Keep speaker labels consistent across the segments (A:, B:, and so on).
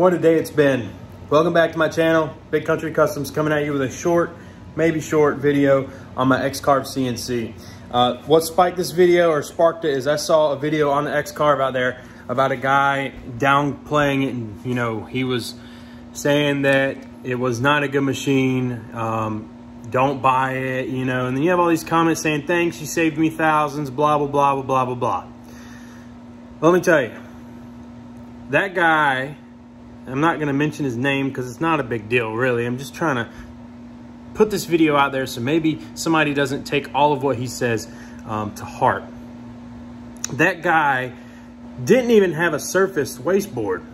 A: what a day it's been. Welcome back to my channel, Big Country Customs, coming at you with a short, maybe short video on my X-Carve CNC. Uh, what spiked this video or sparked it is I saw a video on the X-Carve out there about a guy downplaying it and, you know, he was saying that it was not a good machine, um, don't buy it, you know, and then you have all these comments saying, thanks, you saved me thousands, blah, blah, blah, blah, blah, blah, blah. Let me tell you, that guy I'm not going to mention his name because it's not a big deal, really. I'm just trying to put this video out there so maybe somebody doesn't take all of what he says um, to heart. That guy didn't even have a surfaced wasteboard,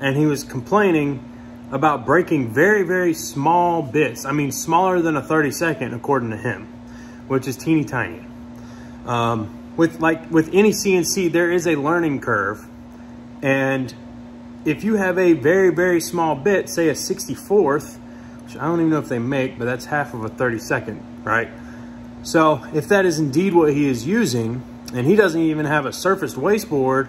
A: and he was complaining about breaking very, very small bits. I mean, smaller than a 32nd, according to him, which is teeny tiny. Um, with like with any CNC, there is a learning curve, and if you have a very, very small bit, say a 64th, which I don't even know if they make, but that's half of a 32nd, right? So if that is indeed what he is using, and he doesn't even have a surfaced wasteboard,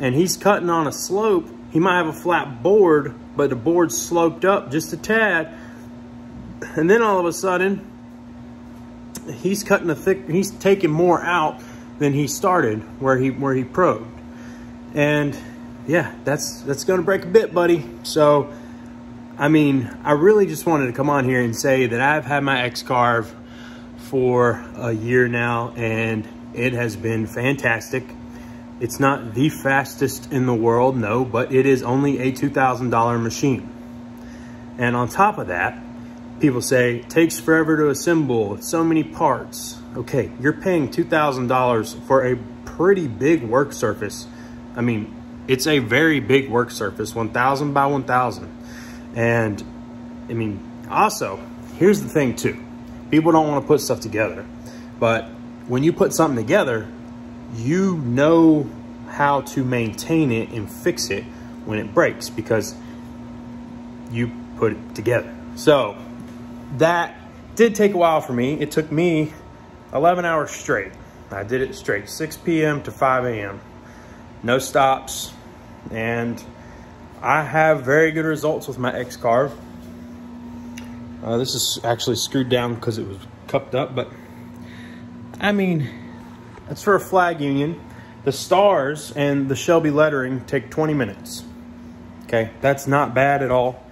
A: and he's cutting on a slope, he might have a flat board, but the board's sloped up just a tad, and then all of a sudden, he's cutting a thick, he's taking more out than he started where he where he probed. And yeah, that's that's going to break a bit, buddy. So, I mean, I really just wanted to come on here and say that I've had my X-Carve for a year now, and it has been fantastic. It's not the fastest in the world, no, but it is only a $2,000 machine. And on top of that, people say, it takes forever to assemble, so many parts. Okay, you're paying $2,000 for a pretty big work surface. I mean, it's a very big work surface, 1000 by 1000. And I mean, also, here's the thing too. People don't want to put stuff together, but when you put something together, you know how to maintain it and fix it when it breaks because you put it together. So that did take a while for me. It took me 11 hours straight. I did it straight, 6 p.m. to 5 a.m no stops, and I have very good results with my X-Carve. Uh, this is actually screwed down because it was cupped up, but I mean, it's for a flag union. The stars and the Shelby lettering take 20 minutes. Okay, that's not bad at all.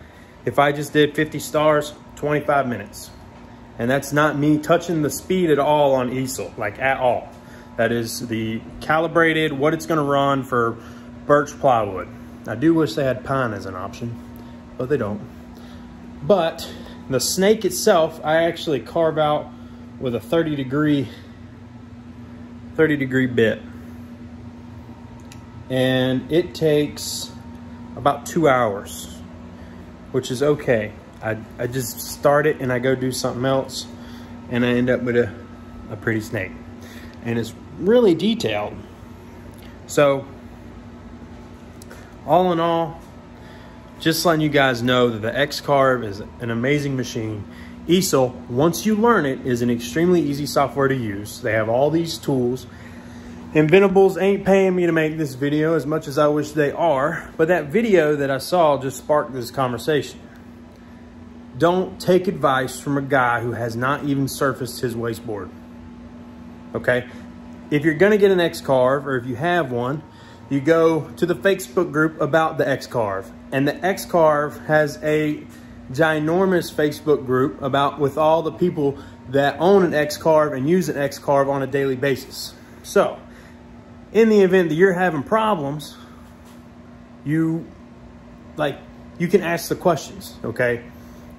A: If I just did 50 stars, 25 minutes. And that's not me touching the speed at all on easel, like at all. That is the calibrated, what it's gonna run for birch plywood. I do wish they had pine as an option, but they don't. But the snake itself, I actually carve out with a 30 degree, 30 degree bit. And it takes about two hours, which is okay. I, I just start it and I go do something else and I end up with a, a pretty snake. And it's really detailed. So, all in all, just letting you guys know that the X-Carve is an amazing machine. Easel, once you learn it, is an extremely easy software to use. They have all these tools. Inventables ain't paying me to make this video as much as I wish they are, but that video that I saw just sparked this conversation. Don't take advice from a guy who has not even surfaced his wasteboard. Okay? If you're going to get an X-Carve, or if you have one, you go to the Facebook group about the X-Carve. And the X-Carve has a ginormous Facebook group about with all the people that own an X-Carve and use an X-Carve on a daily basis. So, in the event that you're having problems, you, like, you can ask the questions, okay?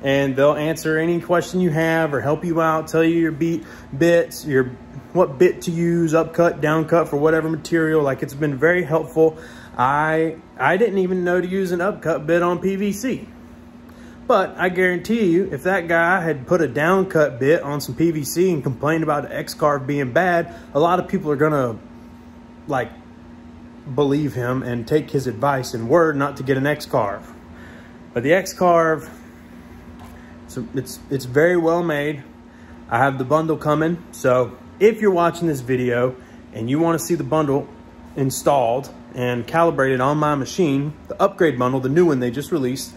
A: And they'll answer any question you have or help you out, tell you your beat bits, your what bit to use, up cut, down cut for whatever material. Like it's been very helpful. I I didn't even know to use an upcut bit on PVC. But I guarantee you, if that guy had put a down cut bit on some PVC and complained about the X-Carve being bad, a lot of people are gonna like believe him and take his advice and word not to get an X-Carve. But the X-Carve, so it's, it's very well made. I have the bundle coming, so if you're watching this video and you want to see the bundle installed, and calibrated on my machine, the upgrade bundle, the new one they just released.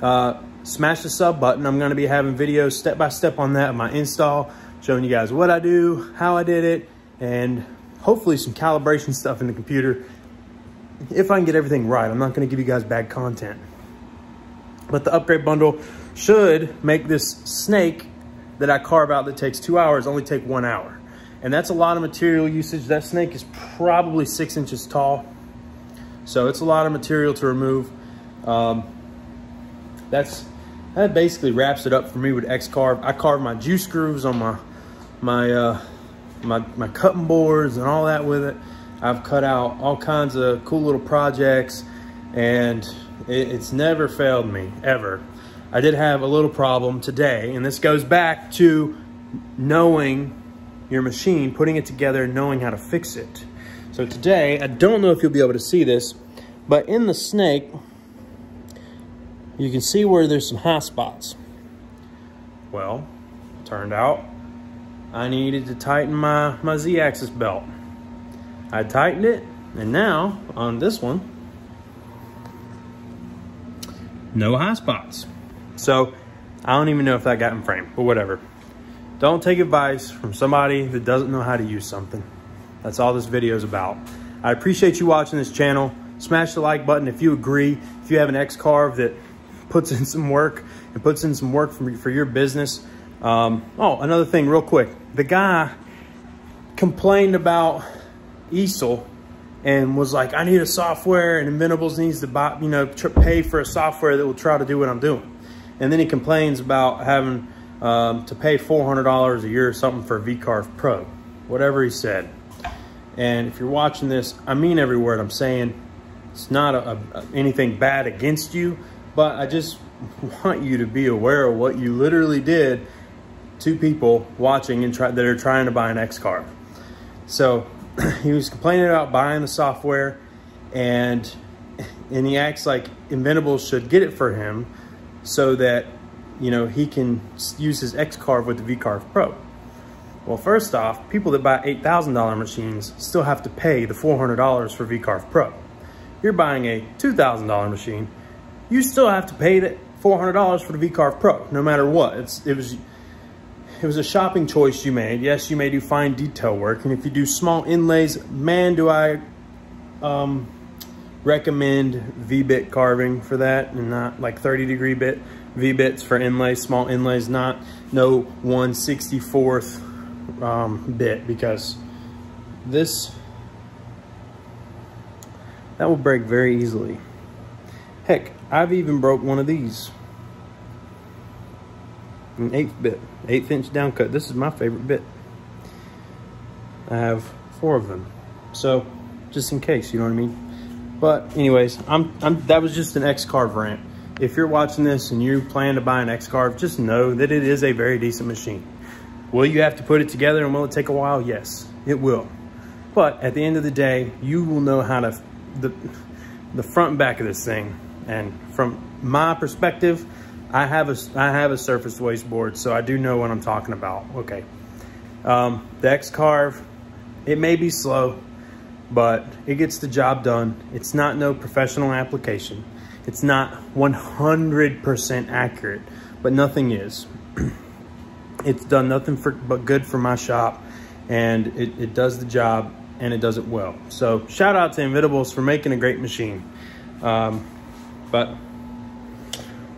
A: Uh, smash the sub button. I'm going to be having videos step by step on that, my install, showing you guys what I do, how I did it, and hopefully some calibration stuff in the computer. If I can get everything right, I'm not going to give you guys bad content. But the upgrade bundle should make this snake that I carve out that takes two hours only take one hour. And that's a lot of material usage. That snake is probably six inches tall. So it's a lot of material to remove. Um, that's that basically wraps it up for me with X-Carve. I carve my juice grooves on my my uh, my my cutting boards and all that with it. I've cut out all kinds of cool little projects and it, it's never failed me ever. I did have a little problem today and this goes back to knowing your machine, putting it together, knowing how to fix it. So today, I don't know if you'll be able to see this, but in the snake, you can see where there's some high spots. Well, turned out I needed to tighten my, my Z-axis belt. I tightened it, and now on this one, no high spots. So I don't even know if that got in frame, but whatever. Don't take advice from somebody that doesn't know how to use something. That's all this video is about. I appreciate you watching this channel. Smash the like button if you agree. If you have an X-Carve that puts in some work and puts in some work for, for your business. Um, oh, another thing real quick. The guy complained about easel and was like, I need a software and Inventables needs to buy, you know, pay for a software that will try to do what I'm doing. And then he complains about having um, to pay $400 a year or something for VCarve Pro, whatever he said. And if you're watching this, I mean every word I'm saying. It's not a, a, anything bad against you, but I just want you to be aware of what you literally did to people watching and try, that are trying to buy an X-Carve. So he was complaining about buying the software and and he acts like Inventables should get it for him so that you know, he can use his X-Carve with the V-Carve Pro. Well, first off, people that buy $8,000 machines still have to pay the $400 for V-Carve Pro. You're buying a $2,000 machine, you still have to pay the $400 for the V-Carve Pro, no matter what. It's, it, was, it was a shopping choice you made. Yes, you may do fine detail work, and if you do small inlays, man, do I um, recommend V-bit carving for that and not like 30 degree bit. V-bits for inlays, small inlays, not no 164th um, bit because this, that will break very easily. Heck, I've even broke one of these. An eighth bit, eighth inch down cut. This is my favorite bit. I have four of them. So, just in case, you know what I mean? But anyways, I'm, I'm that was just an X-Carve rant if you're watching this and you plan to buy an X-Carve, just know that it is a very decent machine. Will you have to put it together and will it take a while? Yes, it will. But at the end of the day, you will know how to, the, the front and back of this thing. And from my perspective, I have a, I have a surface waste board, so I do know what I'm talking about. Okay. Um, the X-Carve, it may be slow, but it gets the job done. It's not no professional application. It's not 100% accurate, but nothing is. it's done nothing for, but good for my shop, and it, it does the job, and it does it well. So shout out to Inventables for making a great machine. Um, but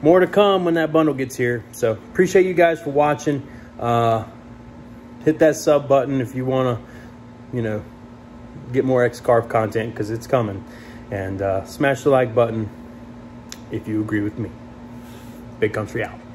A: more to come when that bundle gets here. So appreciate you guys for watching. Uh, hit that sub button if you want to, you know, get more X-Carve content because it's coming. And uh, smash the like button if you agree with me. Big Country out.